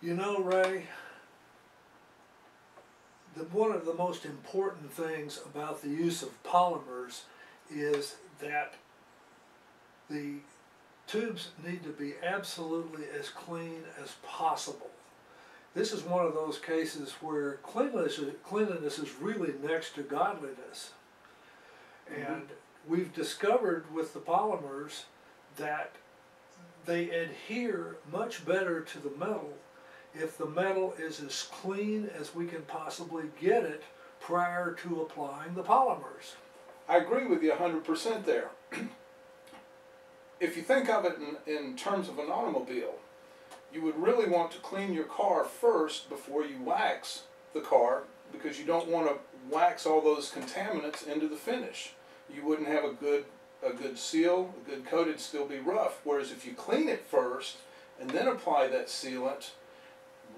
You know, Ray, the, one of the most important things about the use of polymers is that the tubes need to be absolutely as clean as possible. This is one of those cases where cleanliness, cleanliness is really next to godliness. Mm-hmm. And we've discovered with the polymers that they adhere much better to the metal if the metal is as clean as we can possibly get it prior to applying the polymers. I agree with you 100% there. if you think of it in, in terms of an automobile, you would really want to clean your car first before you wax the car because you don't want to wax all those contaminants into the finish. You wouldn't have a good a good seal, a good coat, it'd still be rough. Whereas if you clean it first and then apply that sealant,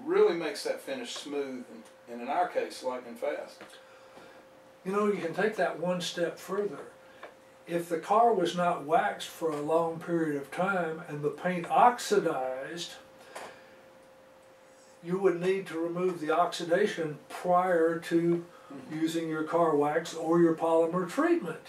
really makes that finish smooth and, and in our case, lightning fast. You know, you can take that one step further. If the car was not waxed for a long period of time and the paint oxidized, you would need to remove the oxidation prior to mm -hmm. using your car wax or your polymer treatment.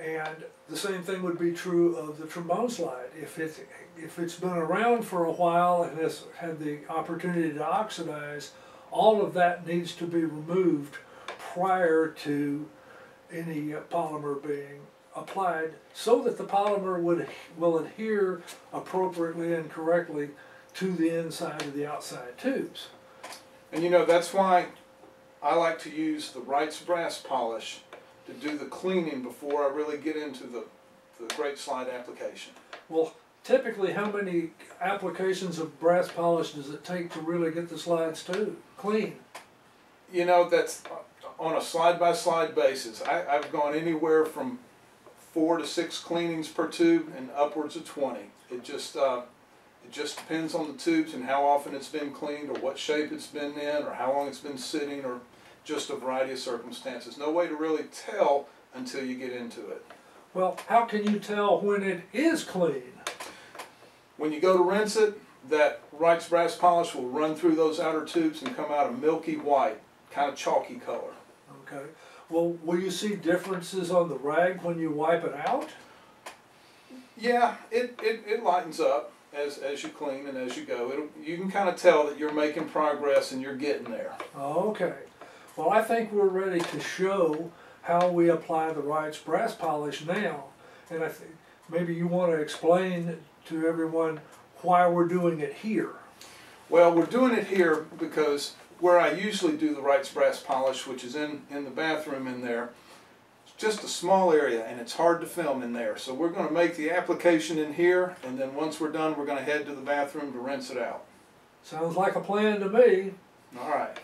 And the same thing would be true of the trombone slide. If it if it's been around for a while and has had the opportunity to oxidize, all of that needs to be removed prior to any polymer being applied so that the polymer would will adhere appropriately and correctly to the inside of the outside tubes. And you know that's why I like to use the Wright's brass polish to do the cleaning before I really get into the, the Great Slide application. Well, typically how many applications of brass polish does it take to really get the slides to clean? You know, that's on a slide-by-slide -slide basis. I, I've gone anywhere from four to six cleanings per tube and upwards of 20. It just, uh, it just depends on the tubes and how often it's been cleaned or what shape it's been in or how long it's been sitting or just a variety of circumstances. No way to really tell until you get into it. Well, how can you tell when it is clean? When you go to rinse it, that Wright's brass polish will run through those outer tubes and come out a milky white, kind of chalky color. Okay. Well, will you see differences on the rag when you wipe it out? Yeah, it, it, it lightens up as, as you clean and as you go. It'll, you can kind of tell that you're making progress and you're getting there. Okay. Well, I think we're ready to show how we apply the Wright's brass polish now. And I think maybe you want to explain to everyone why we're doing it here. Well, we're doing it here because where I usually do the Wright's brass polish, which is in, in the bathroom in there, it's just a small area and it's hard to film in there. So we're going to make the application in here and then once we're done we're going to head to the bathroom to rinse it out. Sounds like a plan to me. All right.